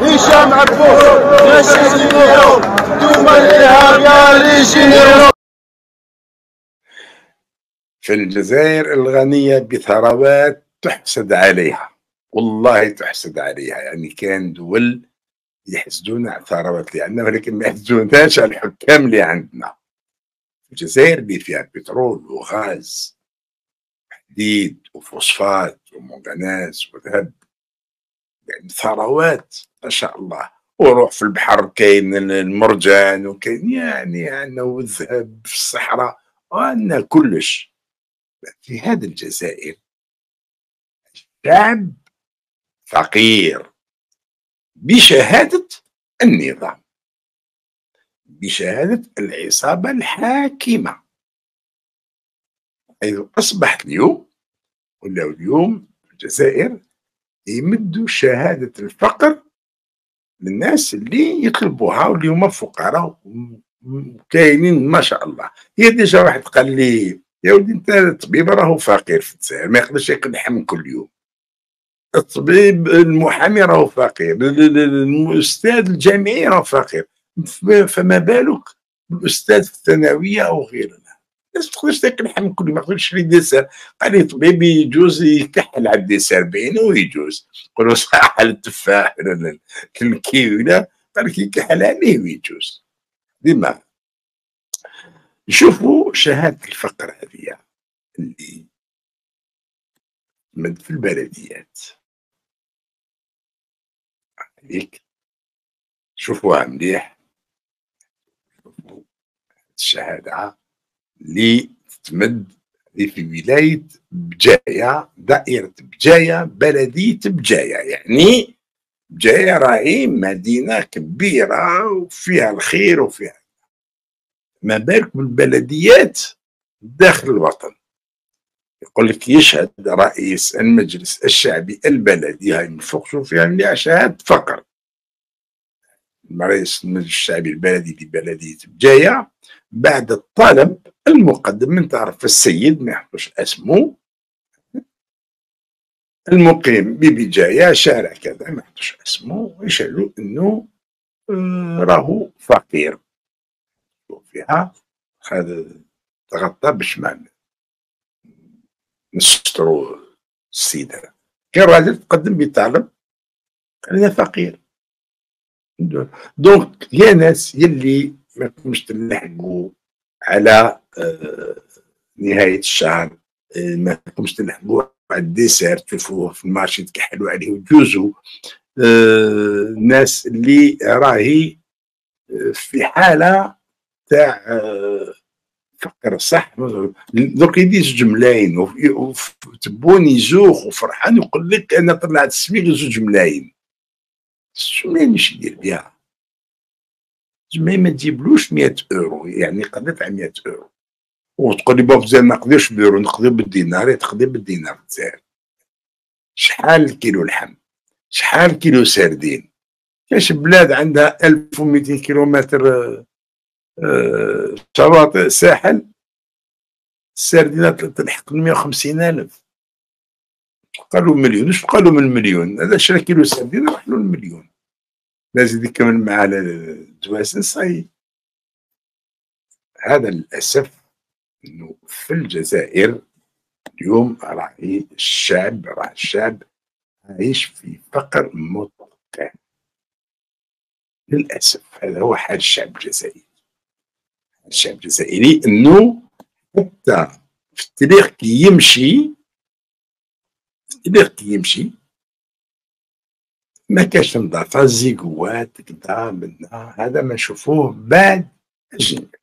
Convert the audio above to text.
هشام عبود ناسيزينيرو دوما الارهاب يا ليجينيرو في الجزائر الغنية بثروات تحسد عليها. والله تحسد عليها. يعني كان دول يحسدون على الثروات اللي عندنا ولكن ما يحسدوناش على الحكام اللي عندنا. الجزائر اللي فيها بترول وغاز حديد وفوسفات ومنغنيز وذهب. يعني ثروات ما شاء الله. وروح في البحر كاين المرجان وكاين يعني عندنا والذهب في الصحراء وعندنا كلش. في هذه الجزائر شعب فقير بشهادة النظام. بشهادة العصابة الحاكمة. حيث أصبحت اليوم ولا اليوم في الجزائر يمدوا شهادة الفقر للناس اللي يطلبوها واللي هما فقراء كاينين ما شاء الله. هي ديجا واحد قال لي يا ولدي أنت الطبيب راهو فقير في الجزائر ما يقدرش لحم كل يوم. الطبيب المحامي راهو فقير الاستاذ الجامعي راهو فقير. فما بالك بالأستاذ في الثانوية أو غيره الناس تقدرش تاكل لحم كل يوم ما تقدرش تشري dessert. قال لي طبيب يجوز يكحل على ال dessert بينه ويجوز. يقولوا صح التفاح ولا الكيوي لا قال لك يكحل عليه ويجوز. ديما. شوفوا شهادة الفقر هذه اللي من في البلديات. هذيك شوفوها مليح. الشهادة اللي تتمد في ولاية بجاية دائرة بجاية بلدية بجاية. يعني بجاية راهي مدينة كبيرة وفيها الخير وفيها ما بالك بالبلديات داخل الوطن. يقول لك يشهد رئيس المجلس الشعبي البلدي هاي من فوق شوف يعني شهادة فقر. رئيس المجلس الشعبي البلدي لبلدية بجاية. بعد الطلب المقدم. من طرف السيد ما يحطوش اسمه المقيم ببجاية شارع كذا ما يحطوش اسمه ويشهدوا انه آه، راهو فقير. فيها هذا تغطى باش ما نسترو السيدة. كان راجل تقدم بطلب أنا فقير. donc يا ناس يلي ما كنتمش تلحقوا على آه، نهاية الشهر. آه، ما كنتمش تلحقوا على ال dessert تشوفوه في ال marché تكحلوا عليه وتجوزوا الناس آه، اللي راهي في حالة تاع فقر صح. دوك زوج ملايين وتبوني يزوخ وفرحان يقول لك أنا طلعت السميك زوج ملايين. زوج ملايين اش يدير بها؟ ملايين ما تجيبلوش 100 اورو يعني قضيت على 100 اورو وتقول لي زين ما نقدرش بالاورو نقدر بالدينار تقدر بالدينار تزال شحال الكيلو لحم؟ شحال كيلو سردين؟ كاش بلاد عندها 1200 كيلومتر شواطئ الساحل السردينات تلحق 150 ألف. قالوا مليون إيش قالوا من المليون هذا شرا كيلو سردين راح له المليون لازم يكمل معاه الدواسن صحيح. هذا للأسف أنه في الجزائر اليوم راهي الشعب راه الشعب عايش في فقر مطلق للأسف هذا هو حال الشعب الجزائري. الشعب الجزائري إنه حتى في التاريخ كي يمشي التاريخ كي يمشي كاش نظافة زيقوات كدا منا هذا ما نشوفوه بعد الجنة